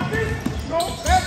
Não, não, não.